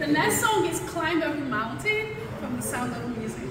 The next song is Climb Every Mountain from the Sound of Music.